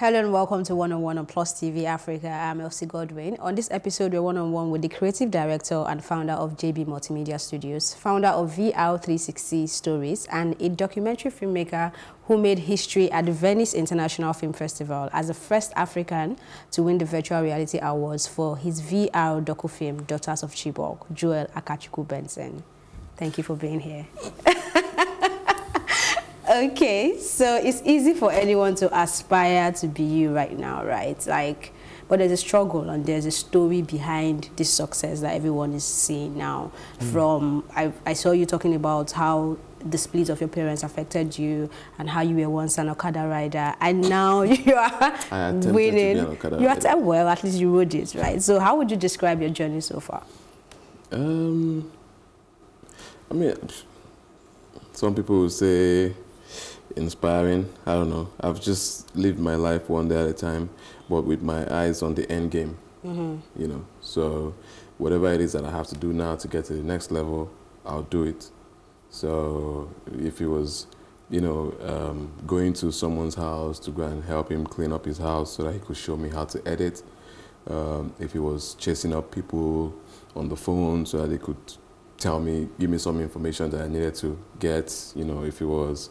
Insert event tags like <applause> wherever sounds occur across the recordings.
Hello and welcome to One on One on Plus TV Africa. I'm Elsie Godwin. On this episode, we're one on one with the creative director and founder of JB Multimedia Studios, founder of VR360 Stories, and a documentary filmmaker who made history at the Venice International Film Festival as the first African to win the Virtual Reality Awards for his VR docu-film Daughters of Chibok, Joel Akachukwu Benson. Thank you for being here. <laughs> Okay, so it's easy for anyone to aspire to be you right now, right? Like, but there's a struggle and there's a story behind this success that everyone is seeing now. Mm. From I, I saw you talking about how the split of your parents affected you and how you were once an Okada rider and now <laughs> you are winning. you are well, at least you rode it, right? So how would you describe your journey so far? Um, I mean, some people would say inspiring. I don't know. I've just lived my life one day at a time, but with my eyes on the end game. Mm -hmm. You know, so whatever it is that I have to do now to get to the next level, I'll do it. So if it was, you know, um, going to someone's house to go and help him clean up his house so that he could show me how to edit, um, if he was chasing up people on the phone so that they could tell me, give me some information that I needed to get, you know, if it was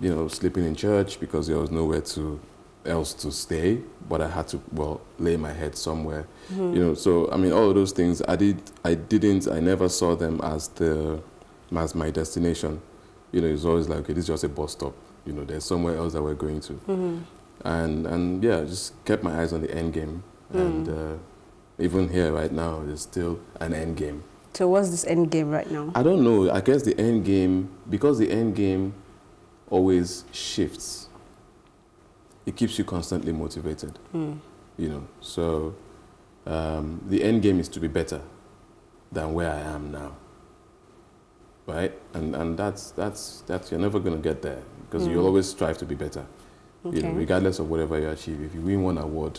you know, sleeping in church because there was nowhere to else to stay, but I had to well lay my head somewhere. Mm -hmm. You know, so I mean, all of those things I did. I didn't. I never saw them as the as my destination. You know, it's always like okay, this is just a bus stop. You know, there's somewhere else that we're going to, mm -hmm. and and yeah, just kept my eyes on the end game, mm. and uh, even here right now, there's still an end game. So what's this end game right now? I don't know. I guess the end game because the end game always shifts, it keeps you constantly motivated. Mm. You know, so um, the end game is to be better than where I am now. Right? And, and that's, that's, that's, you're never going to get there because mm. you'll always strive to be better. Okay. You know, regardless of whatever you achieve. If you win one award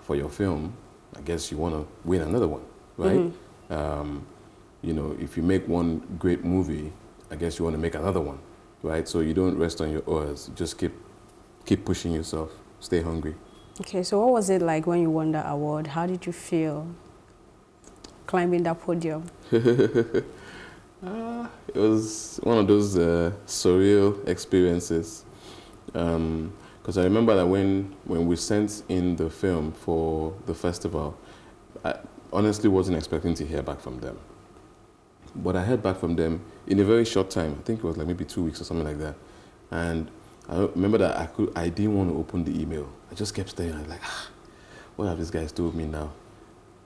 for your film, I guess you want to win another one, right? Mm -hmm. um, you know, if you make one great movie, I guess you want to make another one right? So you don't rest on your oars. Just keep, keep pushing yourself. Stay hungry. Okay, so what was it like when you won that award? How did you feel climbing that podium? <laughs> uh, it was one of those uh, surreal experiences. Because um, I remember that when, when we sent in the film for the festival, I honestly wasn't expecting to hear back from them. But I heard back from them in a very short time. I think it was like maybe two weeks or something like that. And I remember that I could I didn't want to open the email. I just kept staring. I was like, ah, what have these guys told me now?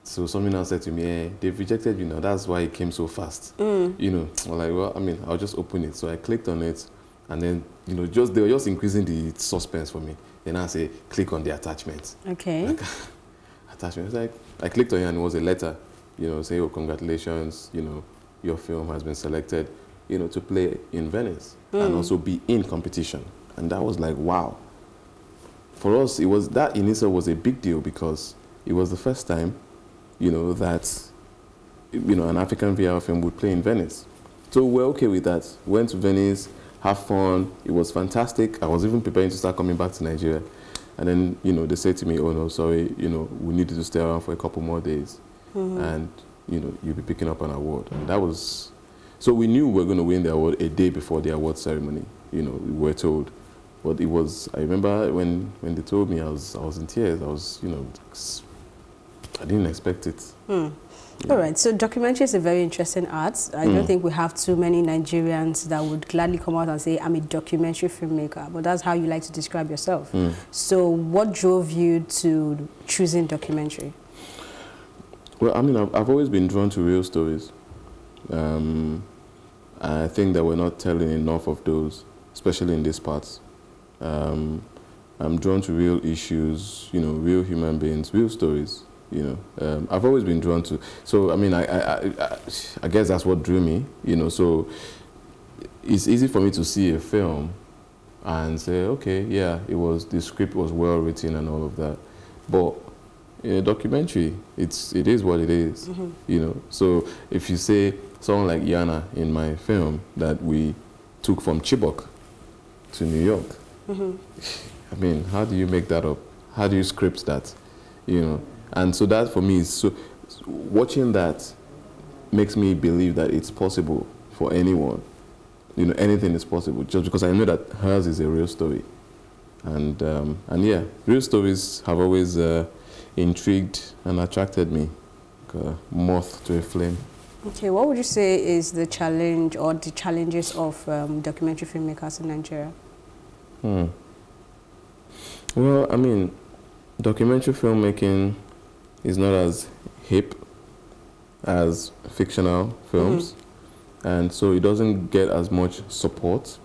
So someone else said to me, eh, they've rejected you now. That's why it came so fast. Mm. You know, I'm like, well, I mean, I'll just open it. So I clicked on it, and then you know, just they were just increasing the suspense for me. Then I say, click on the attachment. Okay. Like, <laughs> attachment. It's like I clicked on it, and it was a letter. You know, say, oh, congratulations. You know, your film has been selected, you know, to play in Venice mm. and hmm. also be in competition. And that was like, wow. For us, it was that in itself was a big deal because it was the first time, you know, that you know an African VR film would play in Venice. So we're okay with that. Went to Venice, have fun. It was fantastic. I was even preparing to start coming back to Nigeria. And then, you know, they said to me, oh no, sorry, you know, we needed to stay around for a couple more days. Mm -hmm. And you know, you'll be picking up an award. And that was, so we knew we were going to win the award a day before the award ceremony, you know, we were told. But it was, I remember when, when they told me, I was, I was in tears. I was, you know, I didn't expect it. Hmm. Yeah. All right, so documentary is a very interesting art. I mm. don't think we have too many Nigerians that would gladly come out and say, I'm a documentary filmmaker, but that's how you like to describe yourself. Mm. So what drove you to choosing documentary? Well, I mean, I've, I've always been drawn to real stories. Um, I think that we're not telling enough of those, especially in these parts. Um, I'm drawn to real issues, you know, real human beings, real stories. You know, um, I've always been drawn to. So I mean, I, I, I, I guess that's what drew me. You know, so it's easy for me to see a film and say, okay, yeah, it was the script was well written and all of that, but a documentary, it's it is what it is, mm -hmm. you know. So if you say someone like Yana in my film that we took from Chibok to New York, Mm-hmm. I mean, how do you make that up? How do you script that? You know, and so that for me is so watching that makes me believe that it's possible for anyone. You know, anything is possible just because I know that hers is a real story. And, um, and yeah, real stories have always uh, intrigued and attracted me, like a moth to a flame. Okay, what would you say is the challenge or the challenges of um, documentary filmmakers in Nigeria? Hmm. Well, I mean, documentary filmmaking is not as hip as fictional films, mm-hmm. and so it doesn't get as much support,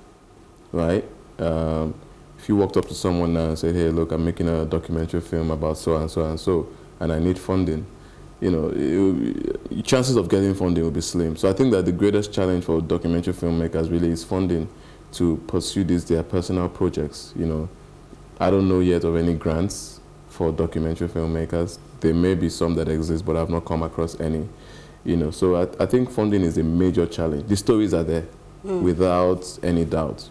right? Um, if you walked up to someone now and said, "Hey, look, I'm making a documentary film about so and so and so, and I need funding," you know, chances of getting funding will be slim. So I think that the greatest challenge for documentary filmmakers really is funding to pursue these their personal projects. You know, I don't know yet of any grants for documentary filmmakers. There may be some that exist, but I've not come across any. You know, so I, I think funding is a major challenge. The stories are there, mm. without any doubt,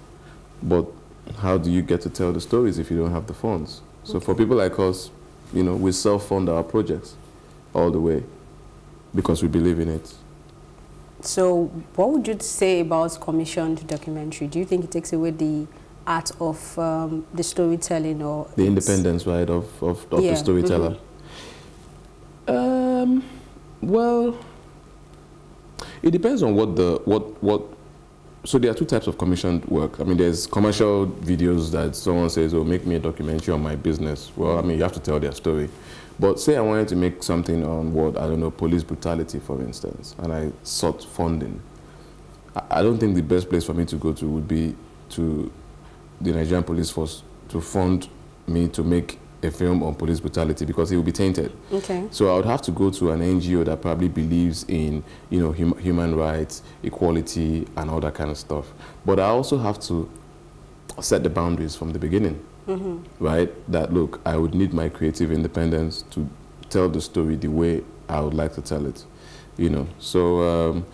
but how do you get to tell the stories if you don't have the funds? So okay. for people like us, you know, we self-fund our projects all the way because we believe in it. So what would you say about commissioned documentary? Do you think it takes away the art of um, the storytelling or... The independence, right, of, of, of yeah. the storyteller? Mm -hmm. um, well, it depends on what the, what, what so there are two types of commissioned work. I mean, there's commercial videos that someone says, "Oh, make me a documentary on my business." Well, I mean, you have to tell their story. But say I wanted to make something on what I don't know, police brutality, for instance, and I sought funding. I don't think the best place for me to go to would be to the Nigerian police force to fund me to make a film on police brutality because it will be tainted. Okay. So I would have to go to an NGO that probably believes in, you know, hum human rights, equality, and all that kind of stuff. But I also have to set the boundaries from the beginning, mm -hmm. right? That look, I would need my creative independence to tell the story the way I would like to tell it, you know. So um,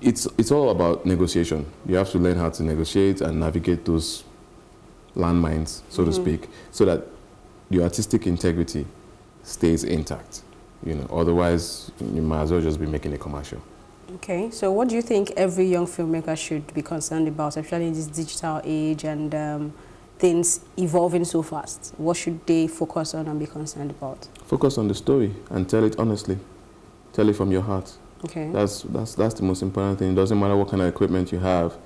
it's it's all about negotiation. You have to learn how to negotiate and navigate those landmines, so mm -hmm. to mm-hmm. speak, so that your artistic integrity stays intact. You know, otherwise you might as well just be making a commercial. Okay, so what do you think every young filmmaker should be concerned about, especially in this digital age and um, things evolving so fast? What should they focus on and be concerned about? Focus on the story and tell it honestly. Tell it from your heart. Okay. That's, that's, that's the most important thing. It doesn't matter what kind of equipment you have,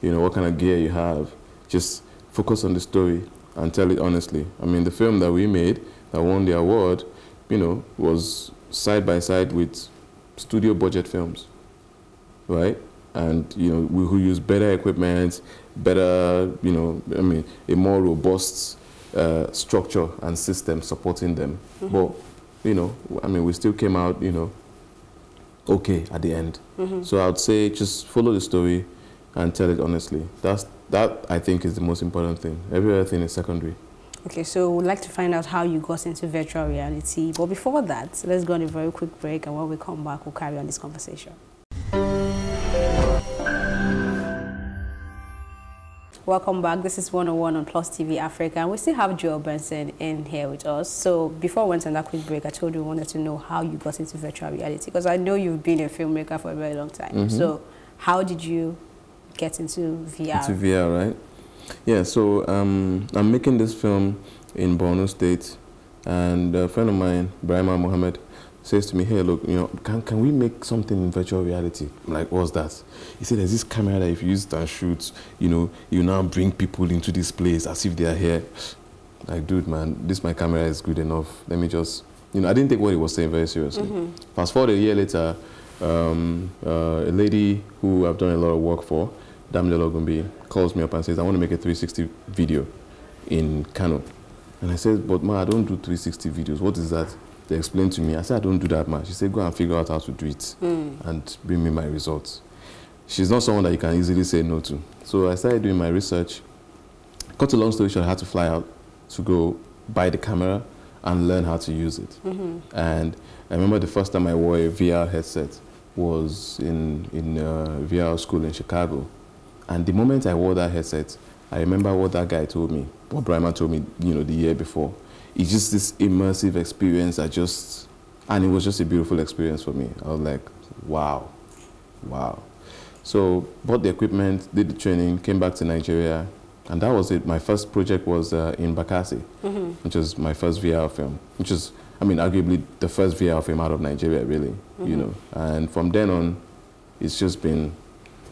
you know, what kind of gear you have. Just focus on the story and tell it honestly. I mean, the film that we made that won the award, you know, was side by side with studio budget films, right? And, you know, we who use better equipment, better, you know, I mean, a more robust uh, structure and system supporting them. Mm -hmm. But, you know, I mean, we still came out, you know, okay at the end. Mm -hmm. So I would say just follow the story and tell it honestly. That's that I think is the most important thing. Every other thing is secondary. Okay, so we'd like to find out how you got into virtual reality. But before that, let's go on a very quick break, and when we come back, we'll carry on this conversation. Welcome back. This is 101 on one on Plus TV Africa, and we still have Joel Benson in here with us. So before we went on that quick break, I told you we wanted to know how you got into virtual reality, because I know you've been a filmmaker for a very long time. Mm -hmm. So how did you get into VR. Into VR, right? Yeah, so um, I'm making this film in Borno State, and a friend of mine, Brahima Mohammed, says to me, hey, look, you know, can, can we make something in virtual reality? I'm like, what's that? He said, there's this camera that if you use it and shoot, you know, you now bring people into this place as if they are here. Like, dude, man, this my camera is good enough. Let me just, you know, I didn't take what he was saying very seriously. Mm -hmm. Fast forward a year later, um, uh, a lady who I've done a lot of work for, Damilola Gumbi calls me up and says, I want to make a 360 video in Kano. And I said, but ma, I don't do 360 videos. What is that? They explained to me. I said, I don't do that, ma. She said, go and figure out how to do it mm. and bring me my results. She's not someone that you can easily say no to. So I started doing my research. Cut a long story short, I had to fly out to go buy the camera and learn how to use it. Mm -hmm. And I remember the first time I wore a VR headset was in, in uh, VR school in Chicago. And the moment I wore that headset, I remember what that guy told me, what Brahima told me, you know, the year before. It's just this immersive experience. I just, and it was just a beautiful experience for me. I was like, wow, wow. So bought the equipment, did the training, came back to Nigeria, and that was it. My first project was uh, in Bakassi, Mm-hmm. which was my first VR film, which is, I mean, arguably the first VR film out of Nigeria, really, you know. And from then on, it's just been,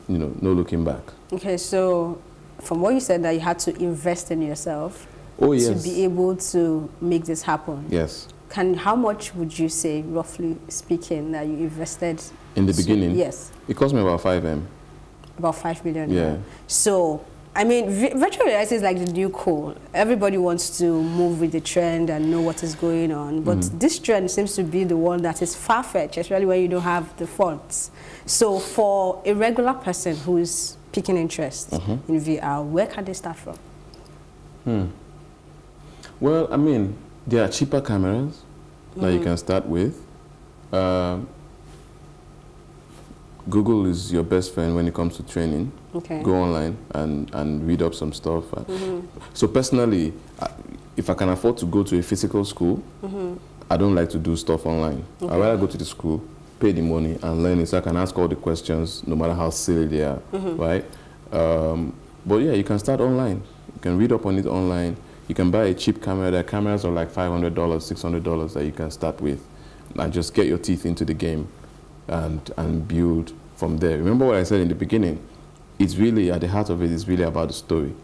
you know, no looking back. Okay, so from what you said that you had to invest in yourself Oh to yes, be able to make this happen. yes. Can how much would you say, roughly speaking, that you invested? In the to- beginning, yes, it cost me about five m. about five million. Yeah. So, I mean, virtual reality is like the new cool. Everybody wants to move with the trend and know what is going on. But Mm-hmm. this trend seems to be the one that is far fetched, especially when you don't have the funds. So, for a regular person who is picking interest Mm-hmm. in VR, where can they start from? Hmm. Well, I mean, there are cheaper cameras that you can start with. Um, Google is your best friend when it comes to training. Okay. Go online and, and read up some stuff. And So personally, if I can afford to go to a physical school, Mhm. I don't like to do stuff online. Okay. I'd rather go to the school, pay the money, and learn it so I can ask all the questions, no matter how silly they are, Mhm. right? Um, but yeah, you can start online. You can read up on it online. You can buy a cheap camera. There are cameras are like $500, $600 that you can start with. And just get your teeth into the game and, and build from there. Remember what I said in the beginning? It's really, at the heart of it, it, is really about the story.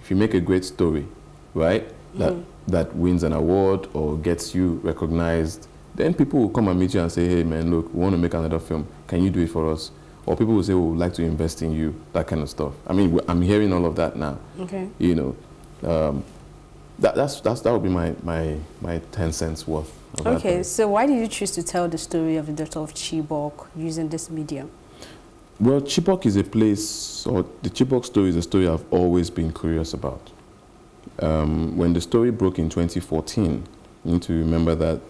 If you make a great story, right, that, that wins an award or gets you recognized, then people will come and meet you and say, hey man, look, we want to make another film. Can you do it for us? Or people will say, we would like to invest in you, that kind of stuff. I mean, I'm hearing all of that now, Okay. you know. Um, that, that's, that's, that would be my, my, my 10 cents worth. Okay, so why did you choose to tell the story of the daughter of Chibok using this medium? Well, Chibok is a place, or the Chibok story is a story I've always been curious about. Um, when the story broke in 2014, you need to remember that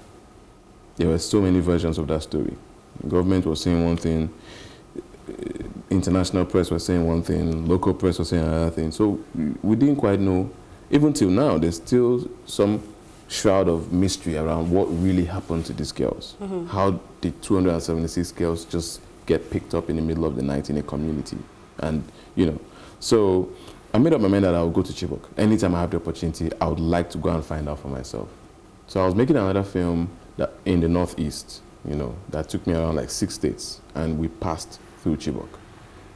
there were so many versions of that story. The government was saying one thing, uh, international press was saying one thing, local press was saying another thing. So we- we didn't quite know. Even till now, there's still some shroud of mystery around what really happened to these girls. Mm-hmm. How did 276 girls just get picked up in the middle of the night in a community? And, you know, so I made up my mind that I would go to Chibok. Anytime I have the opportunity, I would like to go and find out for myself. So I was making another film that in the Northeast, you know, that took me around like six states, and we passed through Chibok.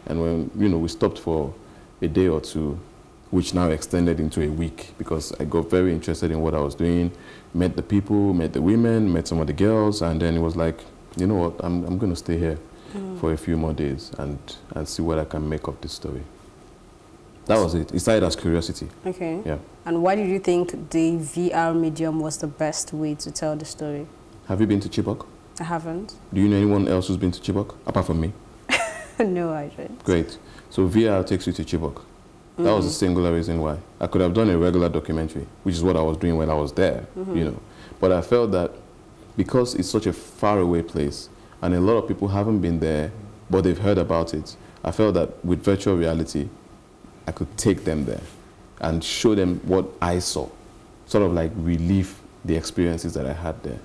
And when, you know, we stopped for a day or two, which now extended into a week because I got very interested in what I was doing, met the people, met the women, met some of the girls, and then it was like, you know what, I'm, I'm going to stay here mm. for a few more days and, and see what I can make of this story. That was it. It started as curiosity. Okay. Yeah. And why did you think the VR medium was the best way to tell the story? Have you been to Chibok? I haven't. Do you know anyone else who's been to Chibok apart from me? <laughs> no, I didn't. Great. So VR takes you to Chibok. That was a singular reason why. I could have done a regular documentary, which is what I was doing when I was there, you know. But I felt that because it's such a faraway place and a lot of people haven't been there, but they've heard about it, I felt that with virtual reality, I could take them there and show them what I saw, sort of like relive the experiences that I had there.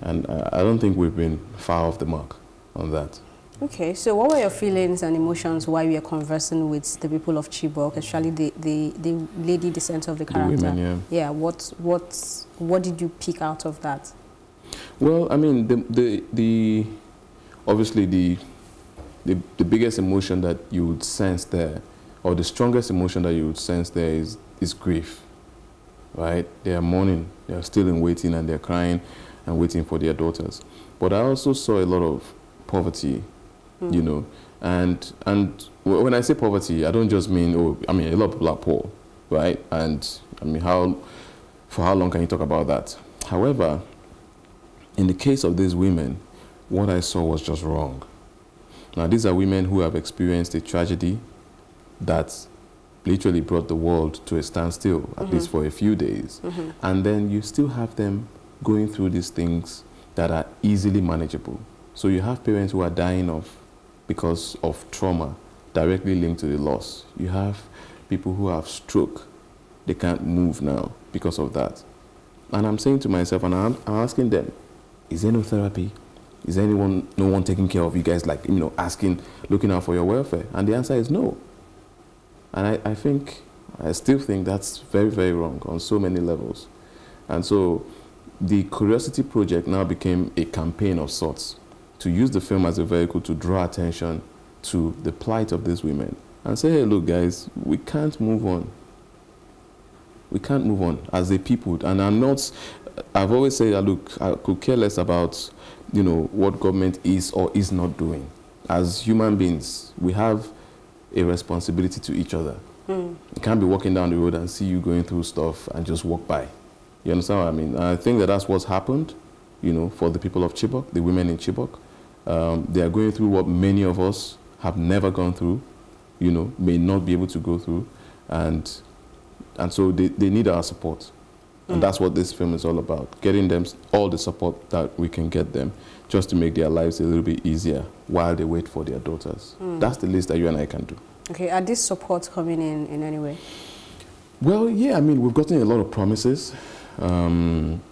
And uh, I don't think we've been far off the mark on that. Okay, so what were your feelings and emotions while you were conversing with the people of Chibok, especially the, the, the lady, the center of the The character? women, yeah. Yeah, what, what, what did you pick out of that? Well, I mean, the, the, the obviously the, the, the biggest emotion that you would sense there, or the strongest emotion that you would sense there is, is grief, right? They are mourning, they are still in waiting and they're crying and waiting for their daughters. But I also saw a lot of poverty, Mm. you know, and, and wh- when I say poverty, I don't just mean, oh, I mean, a lot of people are poor, right? And I mean, how, for how long can you talk about that? However, in the case of these women, what I saw was just wrong. Now, these are women who have experienced a tragedy that literally brought the world to a standstill, at mm-hmm. least for a few days. Mm-hmm. And then you still have them going through these things that are easily manageable. So you have parents who are dying of because of trauma directly linked to the loss. You have people who have stroke, they can't move now because of that. And I'm saying to myself, and I'm, I'm asking them, is there no therapy? Is there anyone, no one taking care of you guys, like, you know, asking, looking out for your welfare? And the answer is no. And I, I think, I still think that's very, very wrong on so many levels. And so the Curiosity Project now became a campaign of sorts to use the film as a vehicle to draw attention to the plight of these women and say, hey, look, guys, we can't move on. We can't move on as a people. And I'm not, I've always said, look, I could care less about, you know, what government is or is not doing. As human beings, we have a responsibility to each other. Mm. You can't be walking down the road and see you going through stuff and just walk by. You understand what I mean? I think that that's what's happened, you know, for the people of Chibok, the women in Chibok. Um, they are going through what many of us have never gone through, you know, may not be able to go through. And, and so they, they need our support. Mm. And that's what this film is all about, getting them all the support that we can get them just to make their lives a little bit easier while they wait for their daughters. Mm. That's the least that you and I can do. Okay, are these supports coming in in any way? Well, yeah, I mean, we've gotten a lot of promises. Um,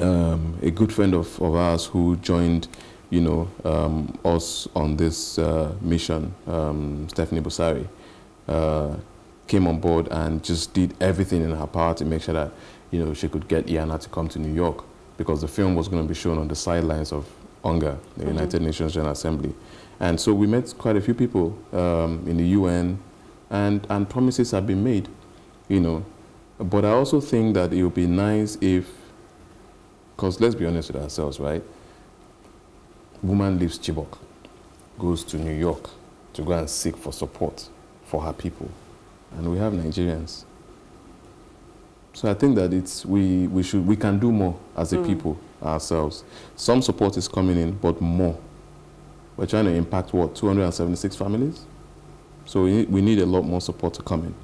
um, a good friend of, of ours who joined you know, um, us on this uh, mission, um, Stephanie Busari, uh, came on board and just did everything in her power to make sure that, you know, she could get Yana to come to New York because the film was going to be shown on the sidelines of UNGA, the mm -hmm. United Nations General Assembly. And so we met quite a few people um, in the UN and, and promises have been made, you know. But I also think that it would be nice if, because let's be honest with ourselves, right? Woman leaves Chibok, goes to New York to go and seek for support for her people. And we have Nigerians. So I think that it's, we, we, should, we can do more as a mm. people ourselves. Some support is coming in, but more. We're trying to impact, what, 276 families? So we, we need a lot more support to come in.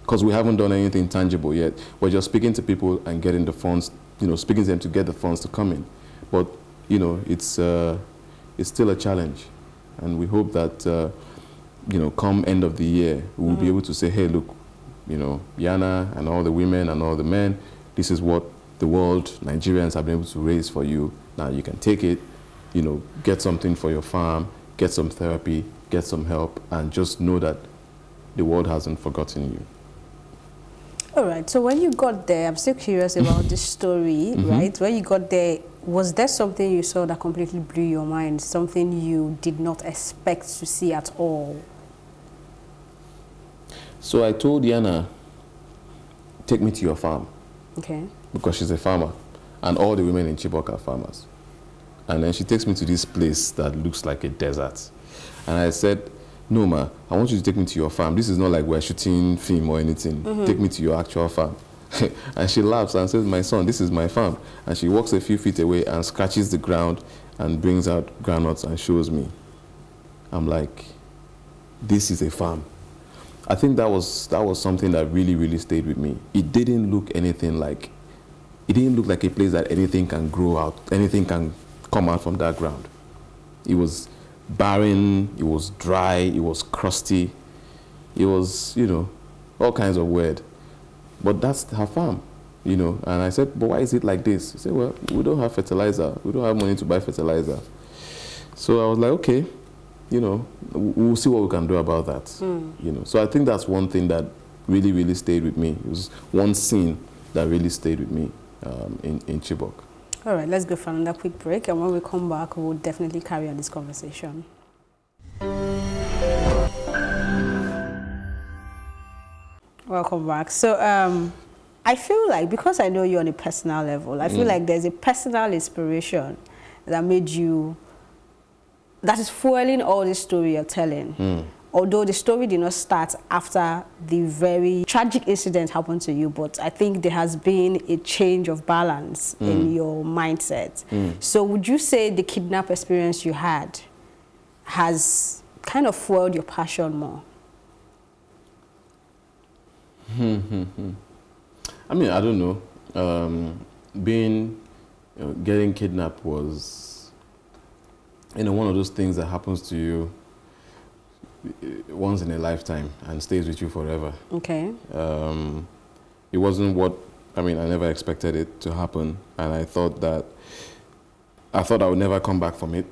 Because we haven't done anything tangible yet. We're just speaking to people and getting the funds, you know, speaking to them to get the funds to come in. But, you know, it's, uh, is still a challenge. And we hope that, uh, you know, come end of the year, we'll mm -hmm. be mm-hmm. able to say, hey, look, you know, Yana and all the women and all the men, this is what the world, Nigerians have been able to raise for you. Now you can take it, you know, get something for your farm, get some therapy, get some help, and just know that the world hasn't forgotten you. All right. So when you got there, I'm still curious about this story, mm -hmm. right? When you got there, was there something you saw that completely blew your mind? Something you did not expect to see at all? So I told Yana, take me to your farm. Okay. Because she's a farmer, and all the women in Chibok are farmers. And then she takes me to this place that looks like a desert. And I said, no, ma, I want you to take me to your farm. This is not like we're shooting film or anything. Mm -hmm. Take me to your actual farm. <laughs> and she laughs and says, my son, this is my farm. And she walks a few feet away and scratches the ground and brings out groundnuts and shows me. I'm like, this is a farm. I think that was, that was something that really, really stayed with me. It didn't look anything like, it didn't look like a place that anything can grow out, anything can come out from that ground. It was barren, it was dry, it was crusty, it was, you know, all kinds of weird. But that's her farm, you know. And I said, but why is it like this? He said, well, we don't have fertilizer. We don't have money to buy fertilizer. So I was like, okay, you know, we'll see what we can do about that, mm. you know. So I think that's one thing that really, really stayed with me. It was one scene that really stayed with me um, in, in Chibok. All right, let's go for another quick break. And when we come back, we'll definitely carry on this conversation. Welcome back. So um, I feel like, because I know you on a personal level, I feel mm. like there's a personal inspiration that made you, that is fueling all the story you're telling. Mm although the story did not start after the very tragic incident happened to you, but I think there has been a change of balance mm. in your mindset. Mm. So would you say the kidnap experience you had has kind of fueled your passion more? I mean, I don't know. Um, being, you know, getting kidnapped was, you know, one of those things that happens to you uh, once in a lifetime and stays with you forever. Okay. Um, it wasn't what I mean. I never expected it to happen, and I thought that I thought I would never come back from it.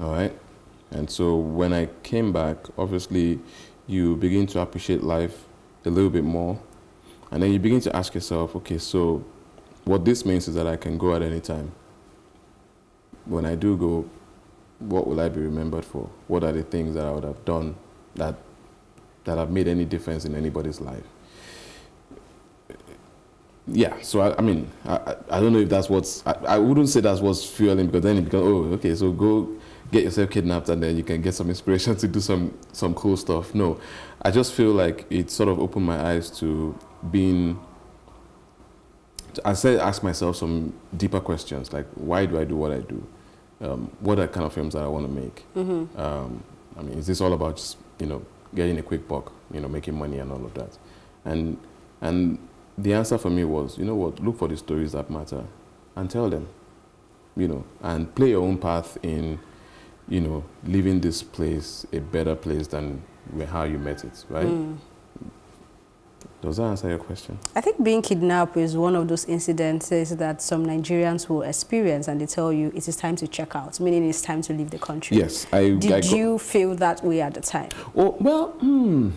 All right, and so when I came back, obviously, you begin to appreciate life a little bit more, and then you begin to ask yourself, okay, so what this means is that I can go at any time. When I do go, what will I be remembered for? What are the things that I would have done that that have made any difference in anybody's life? Yeah, so I, I mean, I, I- don't know if that's what's, I, I wouldn't say that's what's fueling because then it becomes, oh, okay, so go get yourself kidnapped and then you can get some inspiration to do some, some cool stuff. No, I just feel like it sort of opened my eyes to being, I said, ask myself some deeper questions like, why do I do what I do? Um, what are kind of films that I want to make? Mm-hmm. Um, I mean, is this all about just you know getting a quick buck, you know, making money and all of that? And and the answer for me was, you know what, look for the stories that matter, and tell them, you know, and play your own path in, you know, leaving this place a better place than how you met it, right? Mm. Does that answer your question? I think being kidnapped is one of those incidences that some Nigerians will experience and they tell you it is time to check out, meaning it's time to leave the country. Yes, I. I Did got- you feel that way at the time? Oh well, hmm.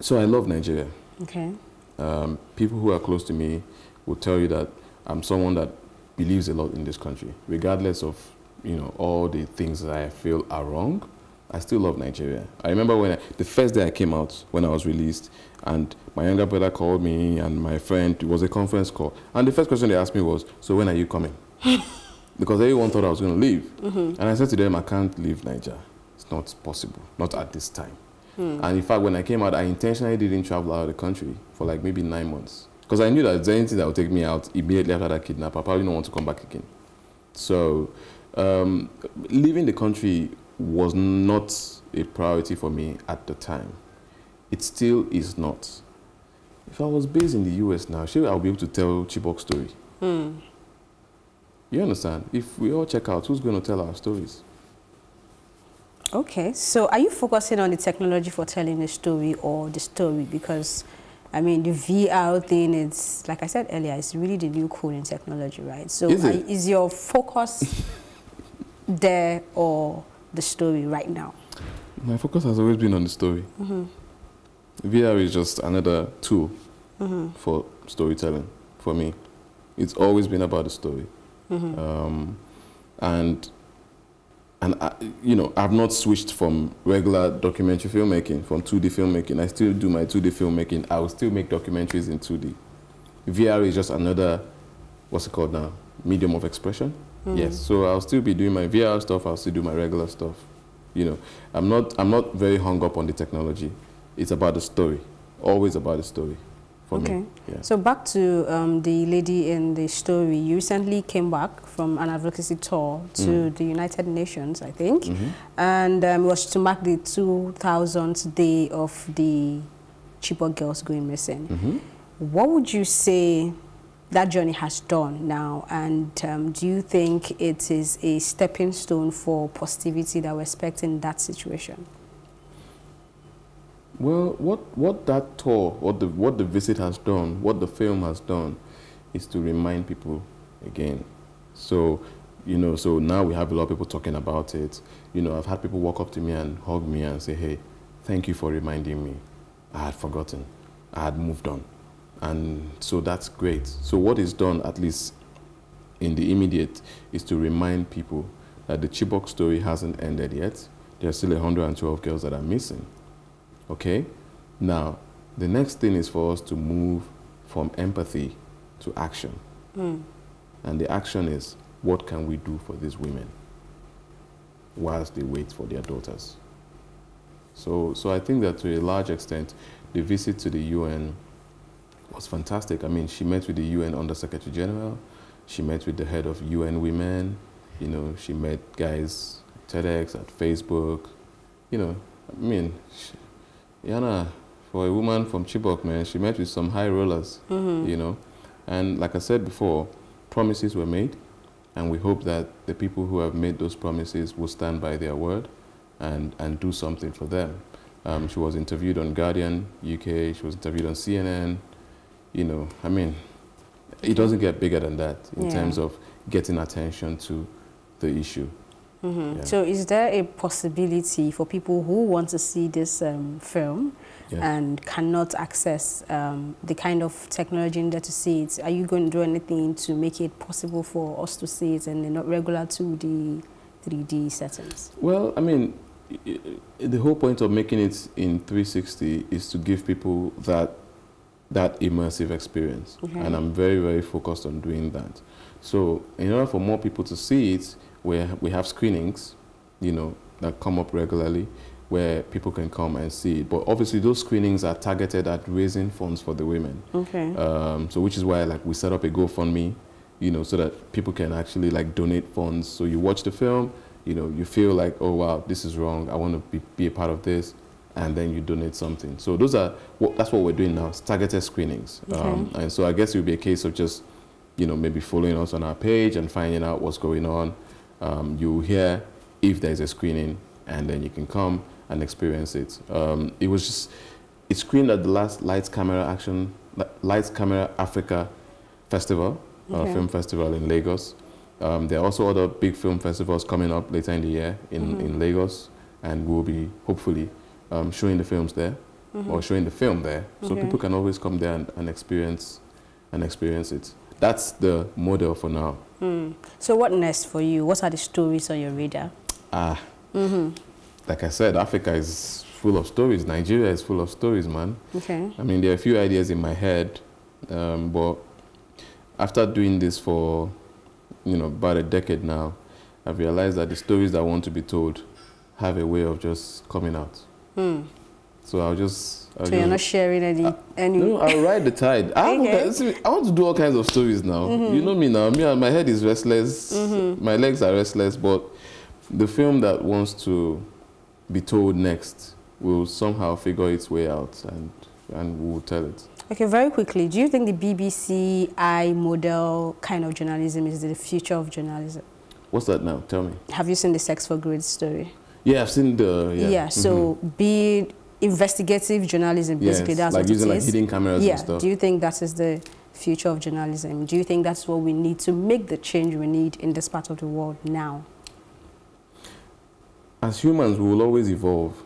So I love Nigeria. Okay. um, people who are close to me will tell you that I'm someone that believes a lot in this country, regardless of you know all the things that I feel are wrong. I still love Nigeria. I remember when I, the first day I came out when I was released, and my younger brother called me and my friend. It was a conference call, and the first question they asked me was, "So when are you coming?" <laughs> because everyone thought I was going to leave, mm-hmm. and I said to them, "I can't leave Nigeria. It's not possible. Not at this time." Hmm. And in fact, when I came out, I intentionally didn't travel out of the country for like maybe nine months. Because I knew that if there's anything that would take me out immediately after that kidnap, I probably don't want to come back again. So, um, leaving the country was not a priority for me at the time. It still is not. If I was based in the US now, sure, I'll be able to tell Chibok story. Hmm. You understand? If we all check out, who's going to tell our stories? Okay, so are you focusing on the technology for telling the story or the story? Because, I mean, the VR thing, it's, like I said earlier, it's really the new cool in technology, right? So Is are- is your focus <laughs> there or the story right now? My focus has always been on the story. Mm-hmm. VR is just another tool mm-hmm. for storytelling for me. It's always been about the story, mm-hmm. um, and and I, you know I've not switched from regular documentary filmmaking from 2D filmmaking. I still do my 2D filmmaking. I will still make documentaries in 2D. VR is just another what's it called now medium of expression. Yes, so I'll still be doing my VR stuff. I'll still do my regular stuff. You know, I'm not I'm not very hung up on the technology. It's about the story. Always about the story for Okay. me. Yeah. So back to um, the lady in the story. You recently came back from an advocacy tour to Mm. the United Nations, I think, Mhm. and um, it was to mark the 2000th day of the Chibok girls going missing. Mhm. What would you say that journey has done now? And um, do you think it is a stepping stone for positivity that we're expecting in that situation? Well, what, what that tour, what the, what the visit has done, what the film has done, is to remind people again. So, you know, so now we have a lot of people talking about it. You know, I've had people walk up to me and hug me and say, hey, thank you for reminding me. I had forgotten. I had moved on. And so that's great. So what is done, at least in the immediate, is to remind people that the Chibok story hasn't ended yet. There are still 112 girls that are missing. Okay? Now, the next thing is for us to move from empathy to action. Mm. And the action is what can we do for these women whilst they wait for their daughters? So, so I think that to a large extent, the visit to the UN was fantastic. I mean, she met with the UN Under Secretary General, she met with the head of UN Women, you know, she met guys at TEDx, at Facebook, you know, I mean, she, Yana, for a woman from Chibok, man, she met with some high rollers, Mhm. you know. And like I said before, promises were made, and we hope that the people who have made those promises will stand by their word and, and do something for them. Um, she was interviewed on Guardian UK, she was interviewed on CNN. You know, I mean, it doesn't get bigger than that in Yeah. terms of getting attention to the issue. Mhm. Yeah. So, is there a possibility for people who want to see this um, film Yes. and cannot access um, the kind of technology in needed to see it? Are you going to do anything to make it possible for us to see it in the not regular 2D, 3D settings? Well, I mean, the whole point of making it in 360 is to give people that that immersive experience, Okay. and I'm very, very focused on doing that. So, in order for more people to see it, we we have screenings, you know, that come up regularly, where people can come and see it. But obviously, those screenings are targeted at raising funds for the women. Okay. Um, so which is why like we set up a GoFundMe, you know, so that people can actually like donate funds. So you watch the film, you know, you feel like, oh wow, this is wrong. I want to be, be a part of this, and then you donate something. So those are what that's what we're doing now. Targeted screenings. Um, and so I guess it would be a case of just, you know, maybe following us on our page and finding out what's going on. Um, you hear if there's a screening, and then you can come and experience it. Um, it was just it screened at the last Lights Camera Action Lights Camera Africa Festival, uh, film festival in Lagos. Um, there are also other big film festivals coming up later in the year in, Mhm. in Lagos, and we'll be hopefully um, showing the films there or showing the film there, so Okay. people can always come there and, and experience and experience it. That's the model for now. Hmm. So, what next for you? What are the stories on your radar? Ah, Mm-hmm. like I said, Africa is full of stories. Nigeria is full of stories, man. Okay. I mean, there are a few ideas in my head, um, but after doing this for, you know, about a decade now, I've realized that the stories that want to be told have a way of just coming out. Hmm. So I'll just. I'll So you're not sharing any Uh, any. no, I'll ride the tide. I, Okay. kinds- I want to do all kinds of stories now. You know me now. Me, my head is restless. My legs are restless. But the film that wants to be told next will somehow figure its way out, and and we will tell it. Okay, very quickly, do you think the BBC Eye model kind of journalism is the future of journalism? What's that now? Tell me. Have you seen the Sex for Grades story? Yeah, I've seen the. Yeah. Yeah. so be investigative journalism. Yes, Basically, that's like what using it like is. hidden cameras yeah. and stuff. Do you think that is the future of journalism? Do you think that's what we need to make the change we need in this part of the world now? As humans, we will always evolve.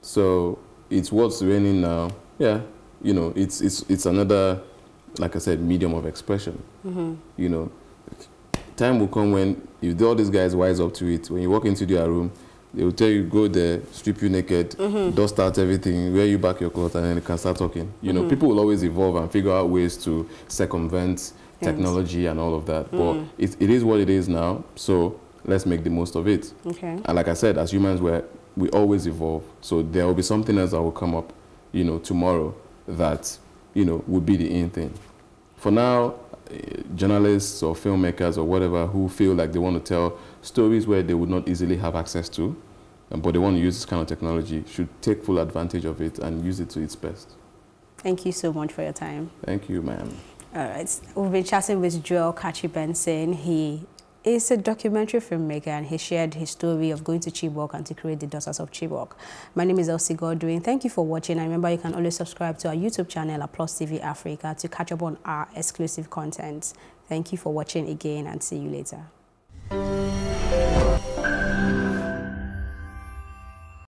So it's what's reigning now. Yeah, you know, it's it's it's another, like I said, medium of expression. Mm-hmm. You know, time will come when if all these guys wise up to it. When you walk into their room, they will tell you go there, strip you naked, Mm-hmm. dust out everything, wear you back your clothes, and then you can start talking. You know, Mm-hmm. people will always evolve and figure out ways to circumvent technology and all of that. Mm. But it, it is what it is now. So let's make the most of it. Okay. And like I said, as humans, we we always evolve. So there will be something else that will come up, you know, tomorrow that you know would be the in thing. For now, journalists or filmmakers or whatever who feel like they want to tell stories where they would not easily have access to, um, but they want to use this kind of technology, should take full advantage of it and use it to its best. Thank you so much for your time. Thank you, ma'am. All right. We've been chatting with Joel Kachi Benson. He is a documentary filmmaker and he shared his story of going to Chibok and to create the Daughters of Chibok. My name is Elsie Godwin. Thank you for watching. And remember, you can always subscribe to our YouTube channel at Plus TV Africa to catch up on our exclusive content. Thank you for watching again and see you later.